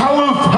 How